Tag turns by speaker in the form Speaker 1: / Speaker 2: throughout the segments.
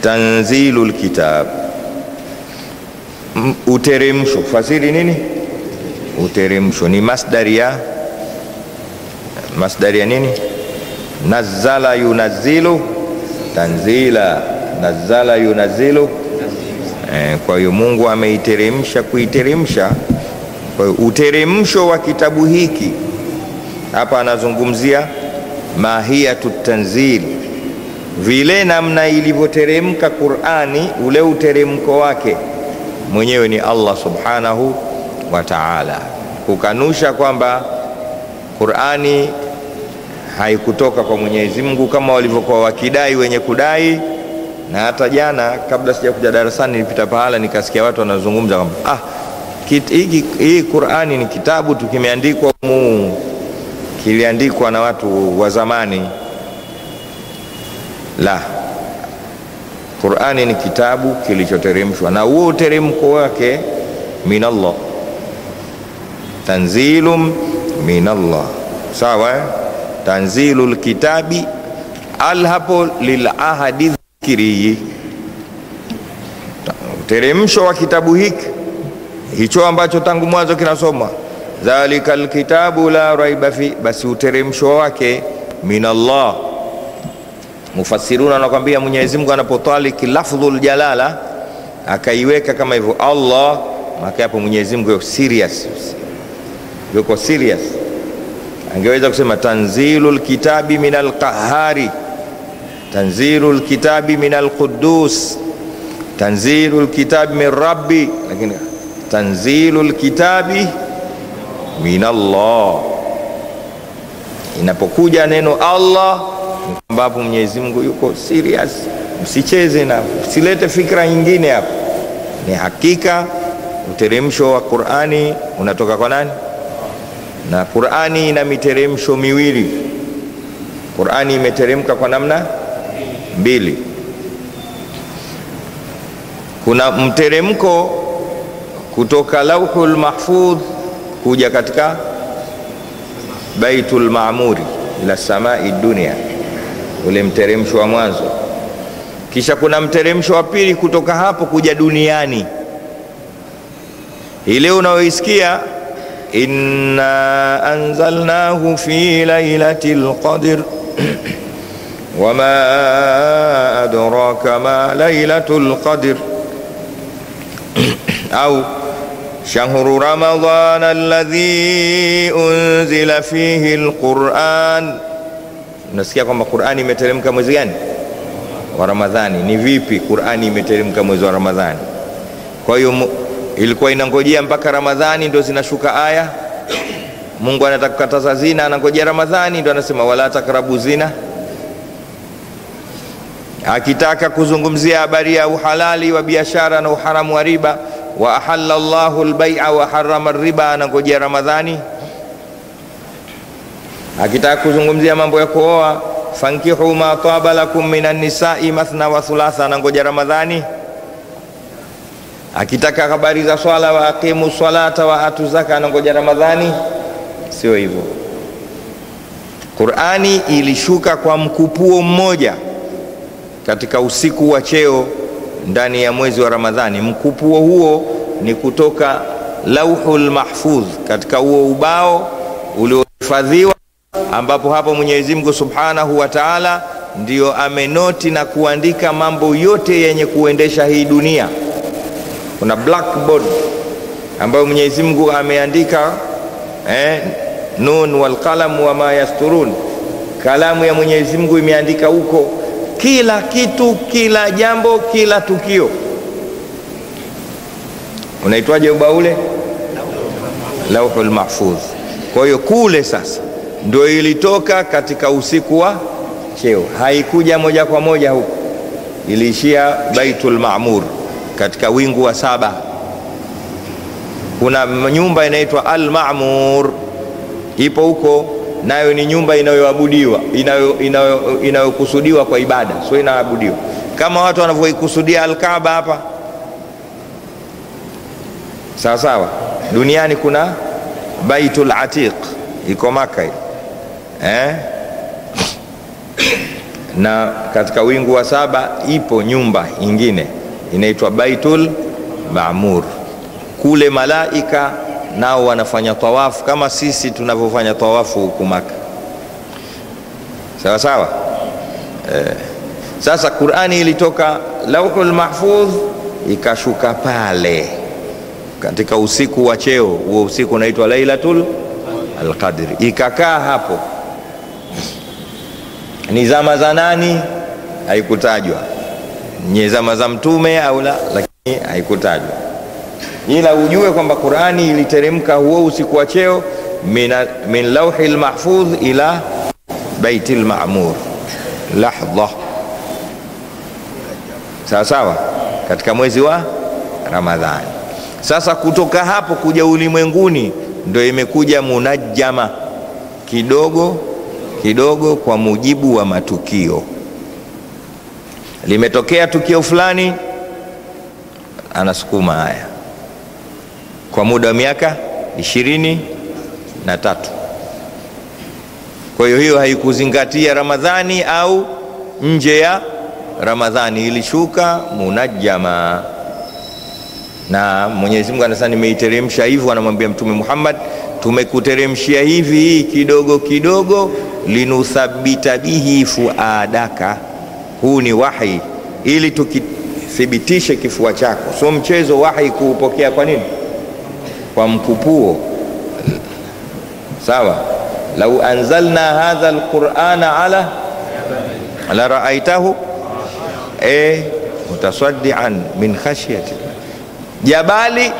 Speaker 1: tanzilu lkitab, uteremsho. Fasiri nini? Uteremsho ni masdari ya masdari ya nini? Nazala yunazilu tanzila, nazala yunazilu. Eh, kwa hiyo Mungu ameiteremsha kuiteremsha. Kwa hiyo uteremsho wa kitabu hiki hapa anazungumzia mahiyatu tanzil, vile namna ilivyoteremka Qur'ani, ule uteremko wake mwenyewe ni Allah subhanahu wa ta'ala. Kukanusha kwamba Qur'ani haikutoka kwa Mwenyezi Mungu kama walivyokuwa wakidai wenye kudai. Na hata jana kabla sijakuja darasani, nilipita pahala nikasikia watu wanazungumza kwamba ah, hii hii Qur'ani ni kitabu tu kimeandikwa mu kiliandikwa na watu wa zamani. La, Qur'ani ni kitabu kilichoteremshwa na huo uteremko wake min Allah, tanzilum min Allah. Sawa eh? tanzilu lkitabi alhapo lilahadi dhikiri, uteremsho wa kitabu hiki hicho ambacho tangu mwanzo kinasoma. Dhalika lkitabu la raiba fi, basi uteremsho wake min Allah. Mufassiruna anakwambia Mwenyezi Mungu anapotaliki lafdhul jalala akaiweka kama hivyo Allah, maka hapo Mwenyezi Mungu yuko serious, yuko serious. Angeweza kusema tanzilul kitabi minal qahari, tanzilul kitabi minal quddus, tanzilul kitabi min rabbi, lakini tanzilul kitabi minallah, Inapokuja neno Allah kwamba Mwenyezi Mungu yuko serious, msicheze na msilete fikra nyingine hapo. Ni hakika uteremsho wa Qur'ani unatoka kwa nani? Na Qur'ani ina miteremsho miwili. Qur'ani imeteremka kwa namna mbili. Kuna mteremko kutoka Lauhul Mahfudh kuja katika Baitul Maamuri ila samai dunia, ule mteremsho wa mwanzo. Kisha kuna mteremsho wa pili kutoka hapo kuja duniani, ile unaoisikia inna anzalnahu fi lailatil qadr wama adraka ma lailatul qadr au shahru ramadan alladhi unzila fihi alquran. Unasikia kwamba Qurani imeteremka mwezi gani? Wa Ramadhani. Ni vipi Qurani imeteremka mwezi wa Ramadhani? Kwa hiyo ilikuwa inangojea mpaka Ramadhani ndio zinashuka aya. Mungu anataka kukataza zina, anangojea Ramadhani ndio anasema wala takrabu zina. Akitaka kuzungumzia habari ya uhalali wa biashara na uharamu wa riba wa ahalla Allahu albay'a wa harrama riba, anangojea Ramadhani. Akitaka kuzungumzia mambo ya kuoa, fankihu ma taba lakum minan nisai mathna wa thulatha, anangoja Ramadhani. Akitaka habari za swala, wa aqimu salata wa atu zaka, anangoja Ramadhani. Sio hivyo. Qur'ani ilishuka kwa mkupuo mmoja katika usiku wa cheo ndani ya mwezi wa Ramadhani. Mkupuo huo ni kutoka Lauhul Mahfudh, katika huo ubao uliohifadhiwa, ambapo hapo Mwenyezi Mungu Subhanahu wa Ta'ala ndio amenoti na kuandika mambo yote yenye kuendesha hii dunia. Kuna blackboard ambayo Mwenyezi Mungu ameandika eh, nun wal qalam wa ma yasturun, kalamu ya Mwenyezi Mungu imeandika huko kila kitu, kila jambo, kila tukio. Unaitwaje ubao ule? Lauhul Mahfudh. Kwa hiyo kule sasa ndio ilitoka katika usiku wa cheo, haikuja moja kwa moja huko, iliishia Baitul Maamur katika wingu wa saba. Kuna nyumba inaitwa Al Maamur ipo huko nayo ni nyumba inayoabudiwa inayokusudiwa inayo, inayo kwa ibada, sio inaabudiwa. Kama watu wanavyoikusudia Alkaaba hapa. Sawa sawa. Duniani kuna Baitul Atiq. Iko Maka eh? na katika wingu wa saba ipo nyumba ingine inaitwa Baitul Maamur. Kule malaika nao wanafanya tawafu kama sisi tunavyofanya tawafu huku Maka, sawa sawa. Eh, sasa Qur'ani ilitoka Lauhul Mahfudh ikashuka pale katika usiku wa cheo, huo usiku unaitwa Lailatul Alqadri, ikakaa hapo. Ni zama za nani? Haikutajwa, ni zama za mtume au la, lakini haikutajwa, ila ujue kwamba Qur'ani iliteremka huo usiku wa cheo min, min lmahfudh mahfudh ila baiti lmamur lahdha, sawa sawa, katika mwezi wa Ramadhani. Sasa kutoka hapo kuja ulimwenguni ndo imekuja munajama kidogo kidogo, kwa mujibu wa matukio. Limetokea tukio fulani, anasukuma haya kwa muda wa miaka ishirini na tatu. Kwa hiyo hiyo haikuzingatia Ramadhani au nje ya Ramadhani, ilishuka munajama na Mwenyezi Mungu anasema nimeiteremsha hivyo, anamwambia Mtume Muhammad, tumekuteremshia hivi hii kidogo kidogo, linuthabita bihi fuadaka. Huu ni wahi ili tukithibitishe kifua chako, So mchezo. Wahi kuupokea kwa nini? Kwa mkupuo. Sawa, lau anzalna hadha alqur'ana ala la raaitahu e mutasaddian min khashyati jabali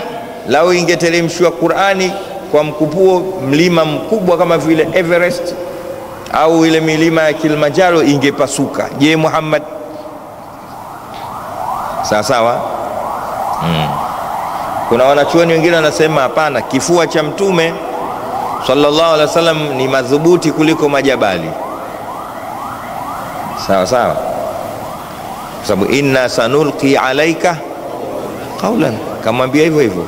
Speaker 1: lau ingeteremshwa Qur'ani kwa mkupuo, mlima mkubwa kama vile Everest au ile milima ya Kilimanjaro ingepasuka. Je, Muhammad? Sawa sawa. Mm. Kuna wanachuoni wengine wanasema hapana, kifua cha mtume sallallahu alaihi wasallam ni madhubuti kuliko majabali. Sawa sawa, kwa sababu inna sanulqi alaika qaulan kamwambia hivyo hivyo,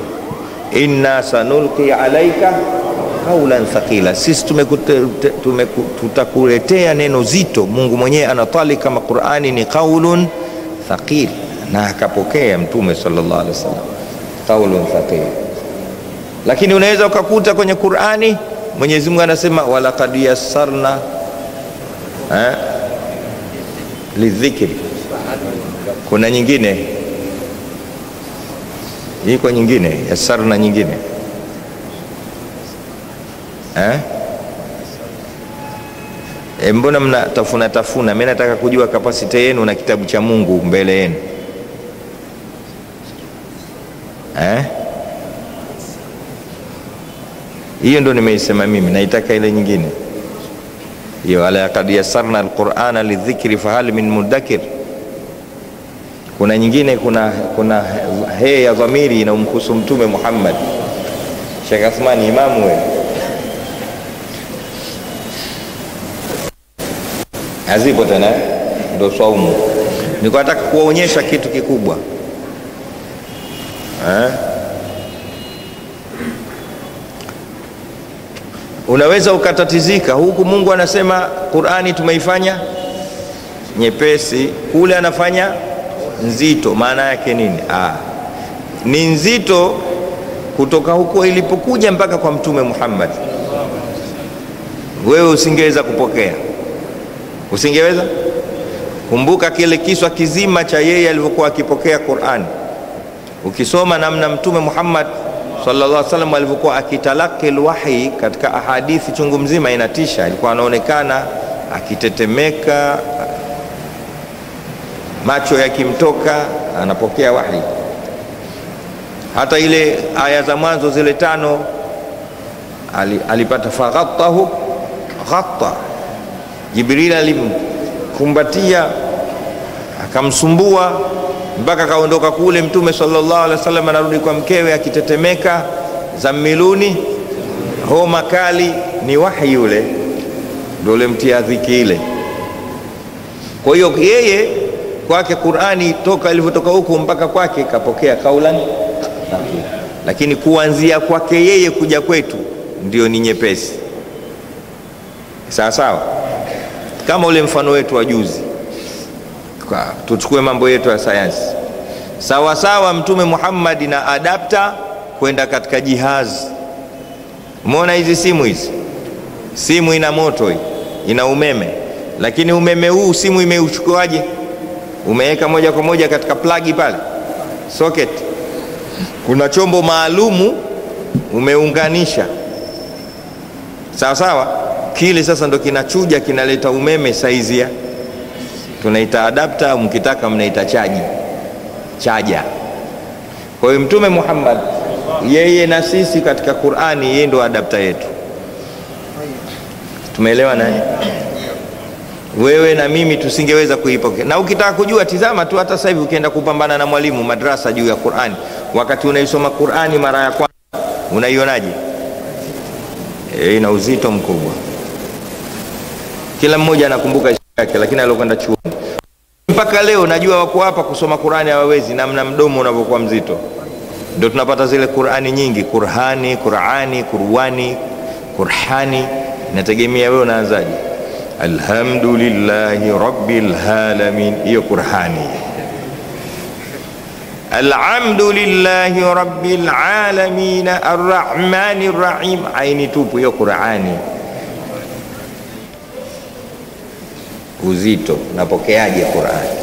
Speaker 1: inna sanulki alaika qaulan thaqila, sisi tutakuletea neno zito. Mungu mwenyewe anatali kama Qur'ani ni qaulun thaqil, na akapokea Mtume sallallahu alaihi wasallam qaulun thaqil. Lakini unaweza ukakuta kwenye Qur'ani Mwenyezi Mungu anasema walaqad yassarna eh, lidhikri. Kuna nyingine iko nyingine ya sarna nyingine eh? E, mbona mna tafuna tafuna? Mimi nataka kujua kapasite yenu na kitabu cha Mungu mbele yenu eh? Hiyo ndo nimeisema mimi, naitaka ile nyingine hiyo, ala kad yasarna alqur'ana lidhikri fahal min mudakir kuna nyingine, kuna kuna he ya dhamiri inamhusu Mtume Muhammad. Sheikh Athmani, imamu we, hazipo tena, ndo swaumu. Nilikuwa nataka kuwaonyesha kitu kikubwa eh? Unaweza ukatatizika huku, Mungu anasema Qur'ani tumeifanya nyepesi, kule anafanya nzito. Maana yake nini? Ah, ni nzito kutoka huko ilipokuja mpaka kwa Mtume Muhammad. Wewe usingeweza kupokea, usingeweza. Kumbuka kile kiswa kizima cha yeye alivyokuwa akipokea Qur'an. Ukisoma namna Mtume Muhammad sallallahu alaihi wasallam alivyokuwa akitalaki alwahi katika ahadithi chungu mzima, inatisha. Alikuwa anaonekana akitetemeka, macho yakimtoka, anapokea wahi. Hata ile aya za mwanzo zile tano alipata faghattahu ghatta, Jibril alimkumbatia akamsumbua mpaka akaondoka kule. Mtume sallallahu alaihi wasallam anarudi kwa mkewe akitetemeka, za miluni homa kali. Ni wahi yule, ndio ule mtia dhiki ile. Kwa hiyo yeye kwake Qur'ani toka ilivyotoka huku mpaka kwake kapokea kaulan, lakini kuanzia kwake yeye kuja kwetu ndio ni nyepesi. Sawa sawa, kama ule mfano wetu wa juzi tuchukue mambo yetu ya sayansi sawa sawa. Mtume Muhammad na adapta kwenda katika jihazi. Umeona hizi simu hizi, simu ina moto hii, ina umeme, lakini umeme huu simu imeuchukuaje? Umeweka moja kwa moja katika plagi pale socket, kuna chombo maalumu umeunganisha sawa sawa, kile sasa ndo kinachuja kinaleta umeme saizi ya tunaita adapta, mkitaka mnaita chaji chaja. Kwa hiyo Mtume Muhammad yeye na sisi katika Qur'ani, yeye ndo adapta yetu. Tumeelewa naye Wewe na mimi tusingeweza kuipokea. Na ukitaka kujua, tizama tu, hata sasa hivi ukienda kupambana na mwalimu madrasa juu ya Qur'ani, wakati unaisoma Qur'ani mara ya kwanza unaionaje? E, ina uzito mkubwa. Kila mmoja anakumbuka yake, lakini aliokwenda chuo mpaka leo najua wako hapa kusoma Qur'ani hawawezi, namna mdomo unavyokuwa mzito. Ndio tunapata zile Qur'ani nyingi, Qur'ani, Qur'ani, Qur'ani, Qur'ani. nategemea wewe unaanzaje. Alhamdulillahi rabbil alamin, hiyo Qur'ani. Alhamdulillahi rabbil alamin arrahmani rahim, aini tupu, hiyo Qur'ani. Uzito, napokeaje Qur'ani?